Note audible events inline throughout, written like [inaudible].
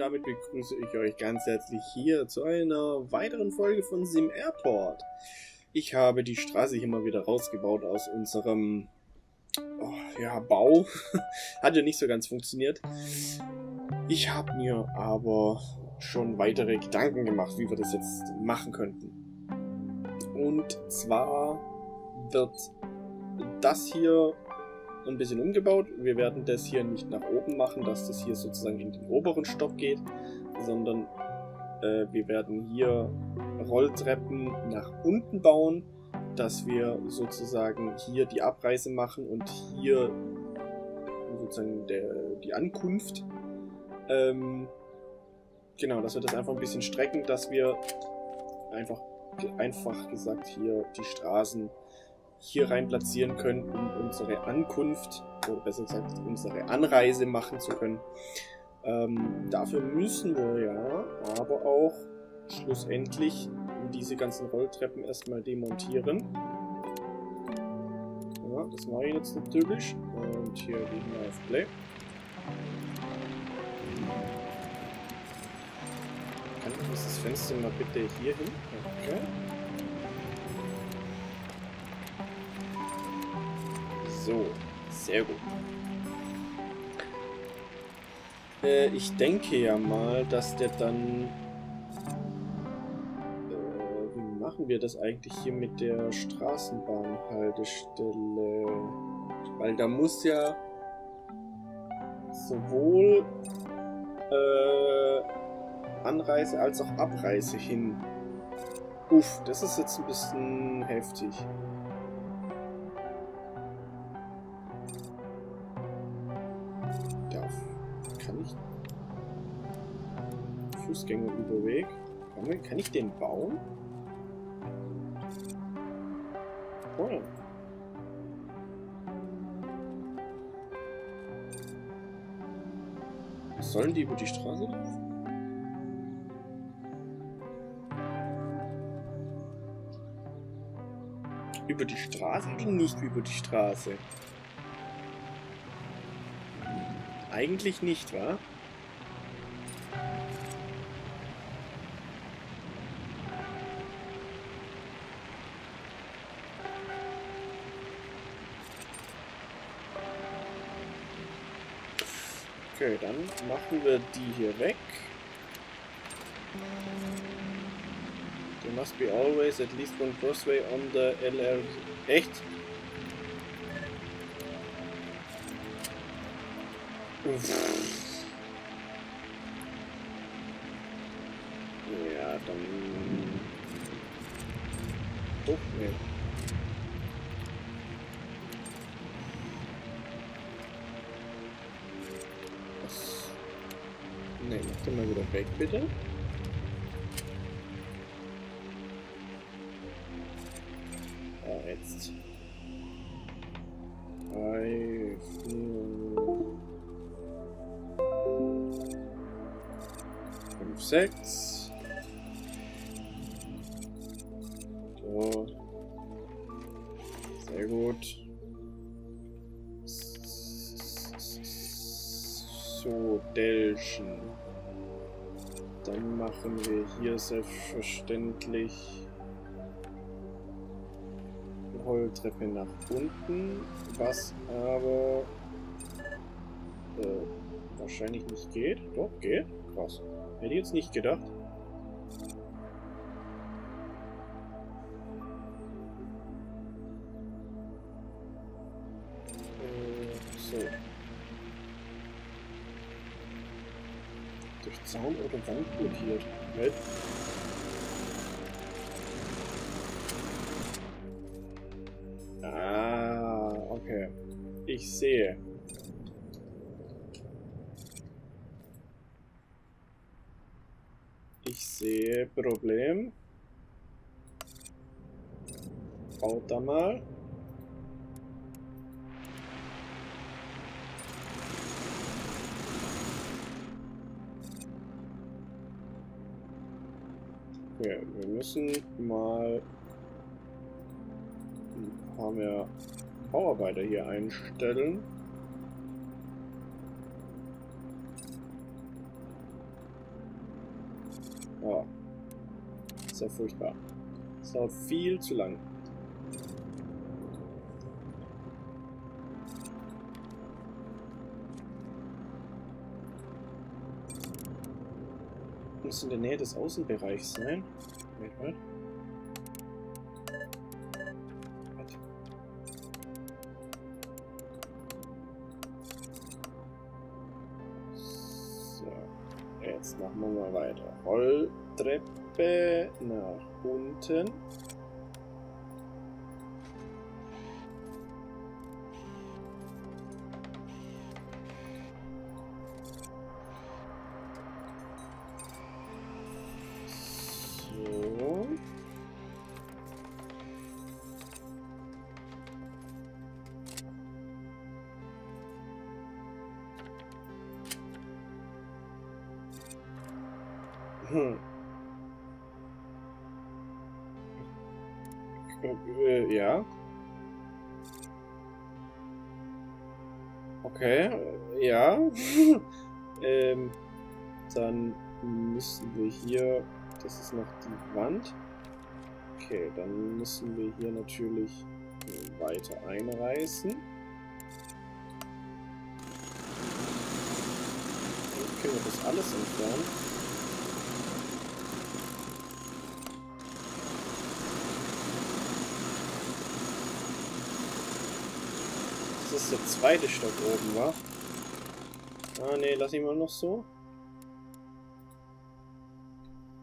damit begrüße ich euch ganz herzlich hier zu einer weiteren Folge von Sim Airport. Ich habe die Straße hier mal wieder rausgebaut aus unserem oh, ja, Bau. [laughs] Hat ja nicht so ganz funktioniert. Ich habe mir aber schon weitere Gedanken gemacht, wie wir das jetzt machen könnten. Und zwar wird das hier ein bisschen umgebaut. Wir werden das hier nicht nach oben machen, dass das hier sozusagen in den oberen Stock geht, sondern äh, wir werden hier Rolltreppen nach unten bauen, dass wir sozusagen hier die Abreise machen und hier sozusagen der, die Ankunft. Ähm, genau, dass wir das einfach ein bisschen strecken, dass wir einfach, einfach gesagt hier die Straßen hier rein platzieren können, um unsere Ankunft, oder besser gesagt unsere Anreise machen zu können. Ähm, dafür müssen wir ja aber auch schlussendlich diese ganzen Rolltreppen erstmal demontieren. Ja, das mache ich jetzt natürlich. Und hier liegen wir auf Play. Kann ich das Fenster mal bitte hier hin? Okay. So, sehr gut. Äh, ich denke ja mal, dass der dann... Äh, wie machen wir das eigentlich hier mit der Straßenbahnhaltestelle? Weil da muss ja sowohl äh, Anreise als auch Abreise hin. Uff, das ist jetzt ein bisschen heftig. Fußgängerüberweg. Kann, ich den bauen? Oh. Sollen die über die Straße laufen? Über die Straße oder nicht über die Straße? Eigentlich nicht, wa? Okay, dann machen wir die hier weg. There must be always at least one crossway on the LR... Echt? Uff. Ja, dann... weg, bitte. Ah, jetzt. Drei, vier, fünf, sechs. So. Sehr gut. So, Delschen. Machen wir hier selbstverständlich eine Rolltreppe nach unten, was aber äh, wahrscheinlich nicht geht. Doch, geht. Krass. Hätte ich jetzt nicht gedacht. Zaun oder Wand blockiert. Halt. Ah, okay. Ich sehe. Ich sehe Problem. Baut da mal. Okay, wir müssen mal ein paar mehr Bauarbeiter hier einstellen. Oh. Ist ja furchtbar. Es dauert viel zu lang. Muss in der Nähe des Außenbereichs sein. Wait, what? Jetzt machen wir mal weiter. Rolltreppe nach unten. Äh, ja. Okay, ja. [laughs] ähm, dann müssen wir hier... Das ist noch die Wand. Okay, dann müssen wir hier natürlich weiter einreißen. Wir das alles entfernen. Das ist der zweite Stock oben, wa? Ah, ne, lass ich mal noch so.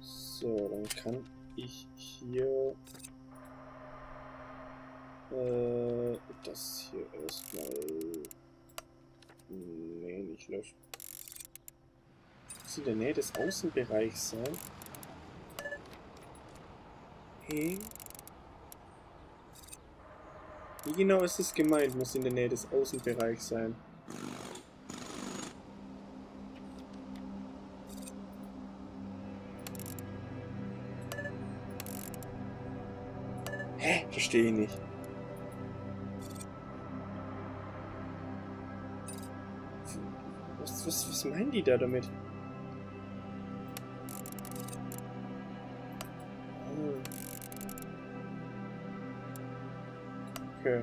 So, dann kann ich hier äh, das hier erstmal nee, nicht löschen. Muss in der Nähe des Außenbereichs sein. Hey. Wie genau ist es gemeint? Muss in der Nähe des Außenbereichs sein. Hä? Verstehe ich nicht. Was, was, was meinen die da damit? Okay.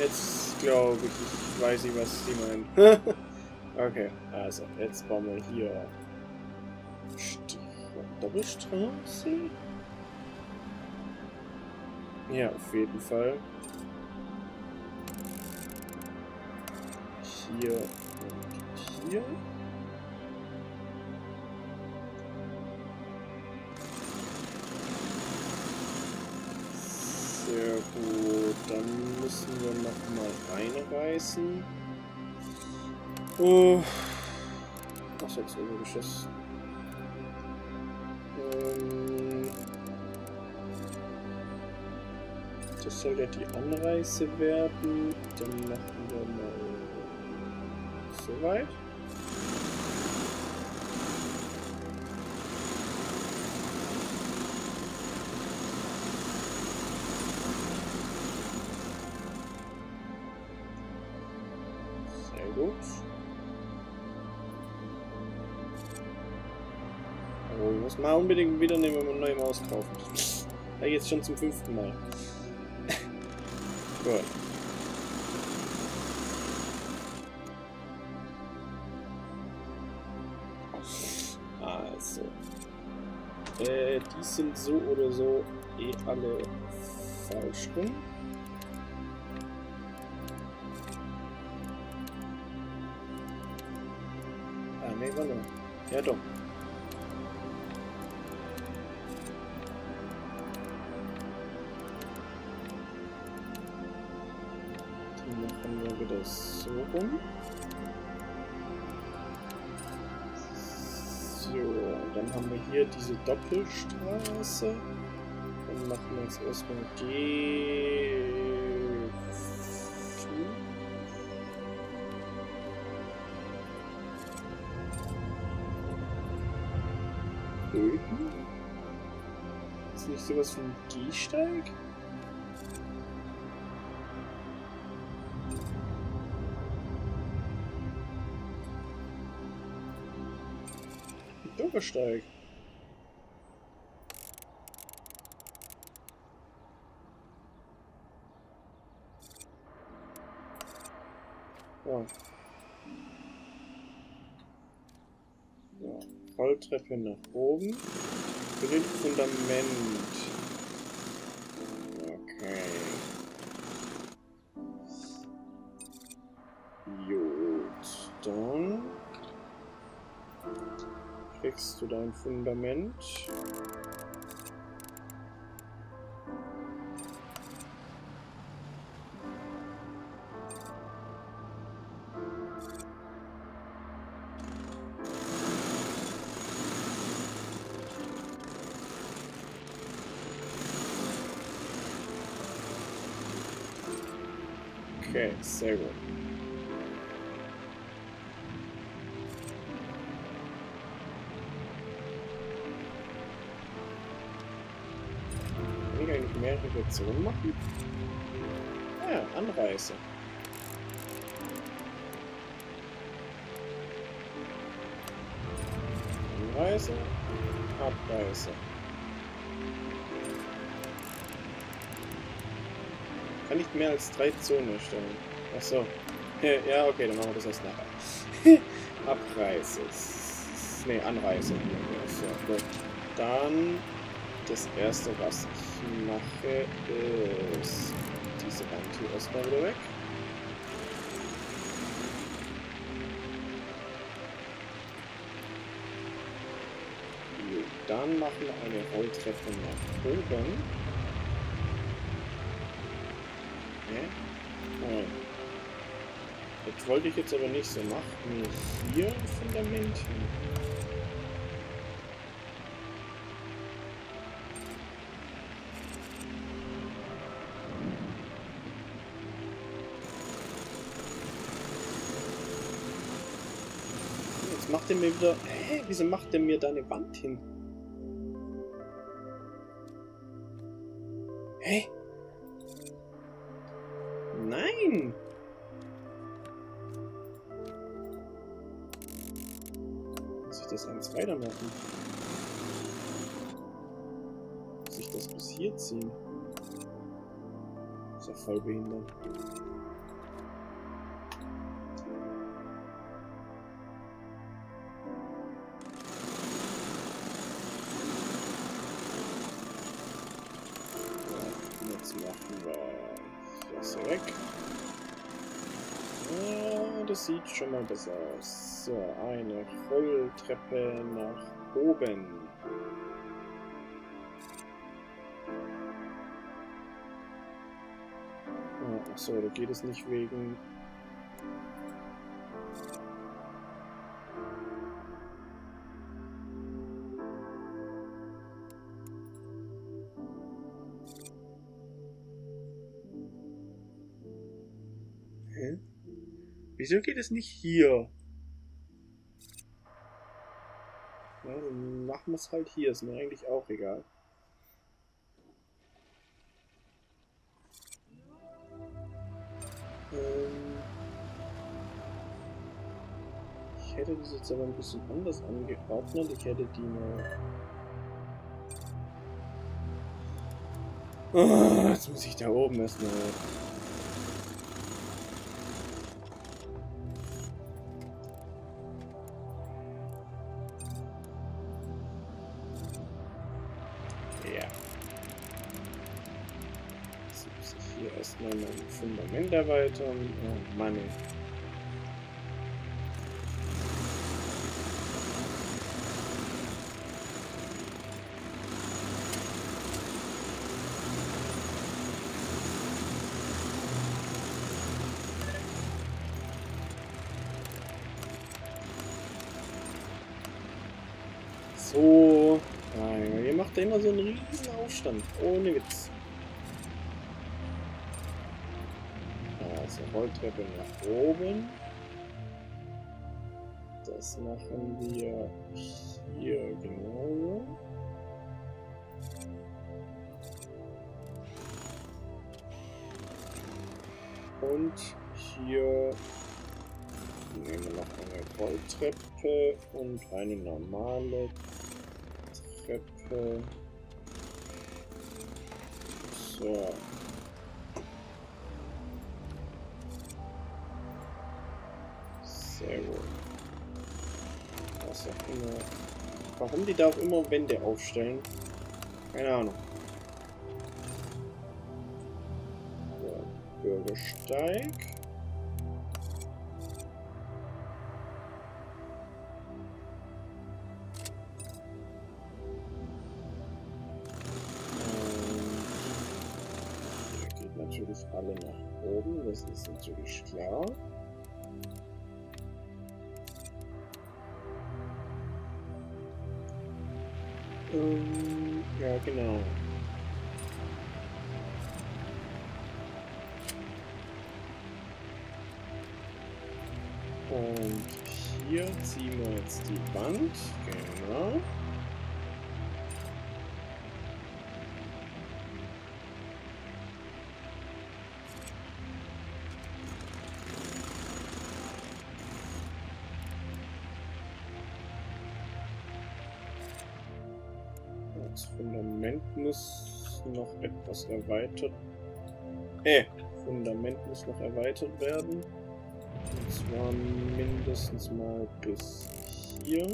Jetzt glaube ich, ich weiß nicht, was sie meinen. [laughs] okay, also jetzt bauen wir hier Doppelstraße. Ja, auf jeden Fall. Hier und hier. Gut. Dann müssen wir noch mal reinreißen. Oh. Ach, jetzt Obergeschoss. Ähm. Das soll ja die Anreise werden. Dann machen wir mal so weit. Aber ich muss mal unbedingt wieder eine neue Maus kaufen. Ja, jetzt schon zum fünften Mal. [laughs] gut. Also. Äh, die sind so oder so eh alle falsch rum. Ja, doch. Die machen wir wieder so rum. So, dann haben wir hier diese Doppelstraße. Dann machen wir jetzt erstmal G. Böden? Ist nicht sowas ein Gehsteig? Bürgersteig. Ja. So, Rolltreppe nach oben. Für den Fundament. Okay. Gut, dann kriegst du dein Fundament. Okay, sehr gut. Kann ich eigentlich mehrere Lektionen machen? Ah ja, Anreise. Anreise, Abreise. Kann nicht mehr als drei Zonen erstellen. Achso. Ja, okay, dann machen wir das erst nachher. [laughs] Abreise. Ne, Anreise. So, gut. Dann das erste, was ich mache, ist diese Wand hier erstmal wieder weg. Dann machen wir eine Rolltreppe nach oben. Oh. Das wollte ich jetzt aber nicht so machen. Hier ein Fundament hin. Jetzt macht er mir wieder... Hä? Wieso macht er mir da eine Wand hin? Ziehen? Ist ja voll behindert. Jetzt machen wir das weg. Das sieht schon mal besser aus. So, eine Rolltreppe nach oben. Achso, da geht es nicht wegen... Hä? Wieso geht es nicht hier? Ja, dann machen wir es halt hier. Ist mir eigentlich auch egal. Das jetzt aber ein bisschen anders angeordnet. Ich hätte die mal... Ah, jetzt muss ich da oben erstmal... Ja. Jetzt muss ich hier erstmal mein Fundament erweitern. Oh Mann. Aufstand. Ohne Witz. Also Rolltreppe nach oben. Das machen wir hier genauso. Und hier nehmen wir noch eine Rolltreppe und eine normale Treppe. So. Sehr gut. Was auch immer. Warum die da auch immer Wände aufstellen? Keine Ahnung. So, Bürgersteig. Natürlich klar. Ähm, ja, genau. Und hier ziehen wir jetzt die Wand. Genau. Muss noch etwas erweitert. Äh, Fundament muss noch erweitert werden. Und zwar mindestens mal bis hier.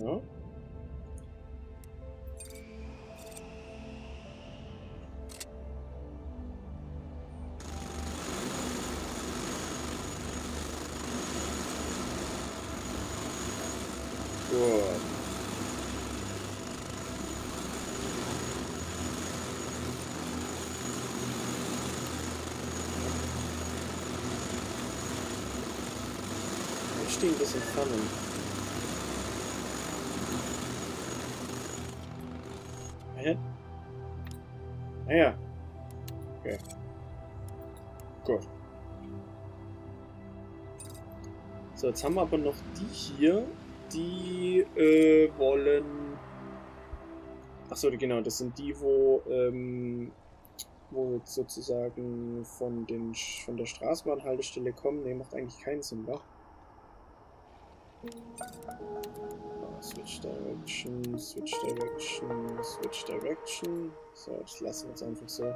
Ja. Stehen ein bisschen Pfannen. Hä? Ah ja. Okay. Gut. So, jetzt haben wir aber noch die hier, die äh, wollen. Achso, genau, das sind die, wo, ähm, wo jetzt sozusagen von, den, von der Straßenbahnhaltestelle kommen. Ne, macht eigentlich keinen Sinn, wa? Ah, Switch Direction, Switch Direction, Switch Direction. So, das lassen wir jetzt einfach so.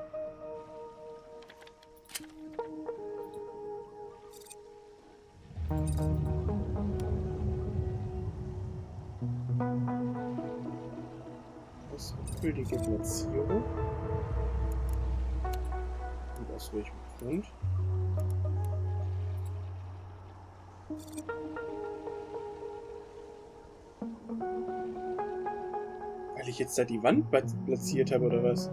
Ausgültige Platzierung. Und aus welchem Grund? Ich jetzt da die Wand platziert habe, oder was?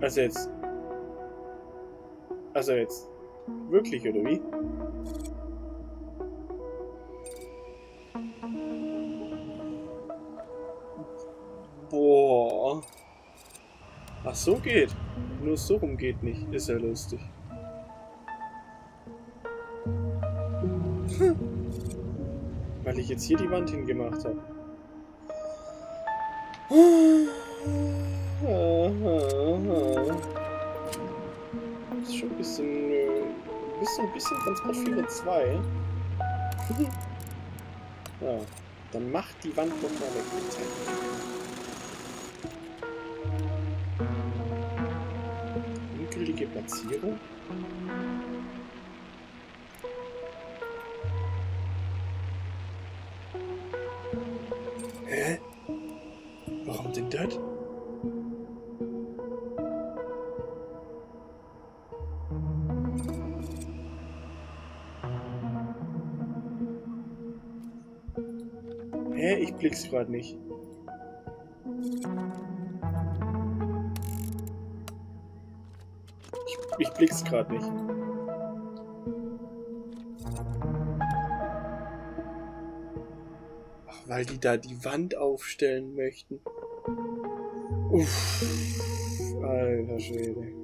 Also jetzt. Also jetzt. Wirklich, oder wie? Boah. Ach, so geht. Nur so rum geht nicht. Ist ja lustig. Weil ich jetzt hier die Wand hingemacht habe. Das ist schon ein bisschen, äh, ein bisschen, ein bisschen Transport 4 2. ja, dann macht die Wand doch mal weg, bitte. Platzierung? Hä? Ich blick's gerade nicht. Ich, ich blick's gerade nicht. Ach, weil die da die Wand aufstellen möchten. Uff. Alter Schwede.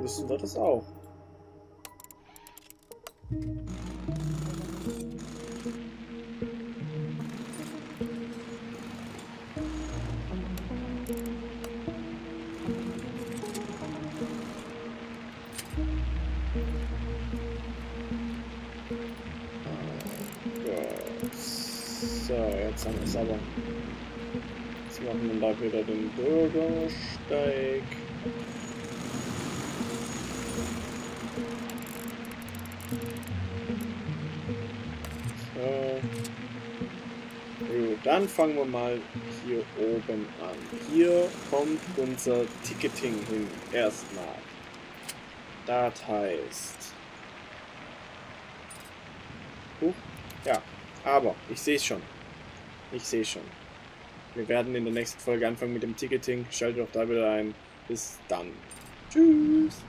Wissen wir das auch. So, jetzt haben wir es aber. Jetzt machen wir da wieder den Bürgersteig. Dann fangen wir mal hier oben an. Hier kommt unser Ticketing hin. Erstmal. Das heißt. Huch. Ja, aber ich sehe es schon. Ich sehe schon. Wir werden in der nächsten Folge anfangen mit dem Ticketing. Schaltet auch da wieder ein. Bis dann. Tschüss.